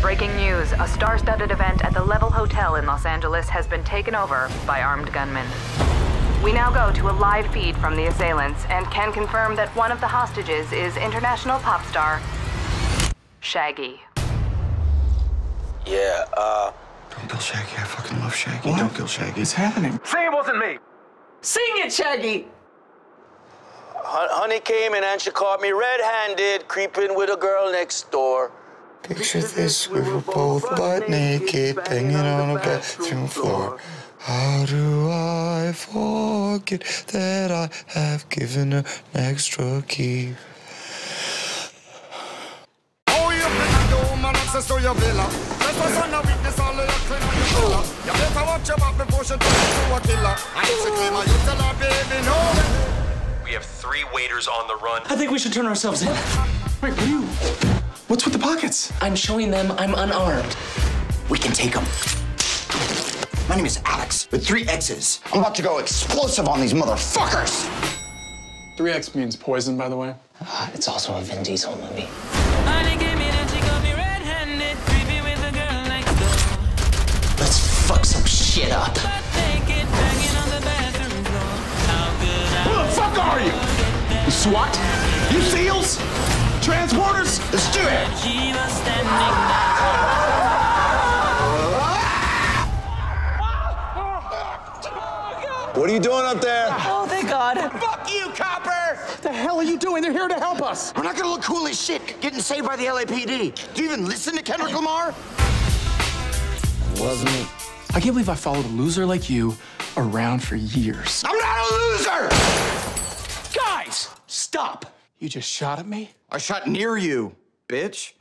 Breaking news a star studded event at the Level Hotel in Los Angeles has been taken over by armed gunmen. We now go to a live feed from the assailants and can confirm that one of the hostages is international pop star Shaggy. Yeah, uh, Don't kill Shaggy. I fucking love Shaggy. Don't kill Shaggy. It's happening. Say it wasn't me. Sing it, Shaggy! honey came in and she caught me red-handed, creeping with a girl next door. Picture this, we were both butt naked, banging on a bathroom floor. How do I forget that I have given her an extra key? Oh, you been a woman access to your villa. Just a son of witness all of your clean on your villa. You better watch your back before she turn into a killer. And if she claim her, you tell her, baby, no. We have three waiters on the run. I think we should turn ourselves in. Wait, what are you? What's with the pockets? I'm showing them I'm unarmed. We can take them. My name is Alex with three X's. I'm about to go explosive on these motherfuckers. 3X means poison, by the way. Uh, it's also a Vin Diesel movie. Let's fuck some shit up. Who the fuck are you? You SWAT? You SEALs? Transporters? Let's do it. What are you doing up there? Oh, thank God. Fuck you, copper! What the hell are you doing? They're here to help us. We're not gonna look cool as shit getting saved by the LAPD. Do you even listen to Kendrick Lamar? Wasn't it? I can't believe I followed a loser like you around for years. I'm not a loser! Guys, stop. You just shot at me? I shot near you, bitch.